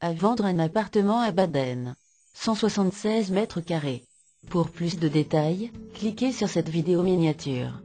À vendre un appartement à Baden. 176 mètres carrés. Pour plus de détails, cliquez sur cette vidéo miniature.